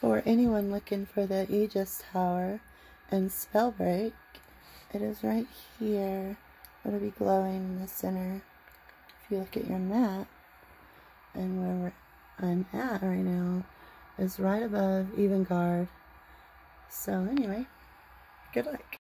For anyone looking for the Aegis Tower and Spellbreak, it is right here. It'll be glowing in the center. If you look at your map, and where I'm at right now is right above Evengard. So anyway, good luck.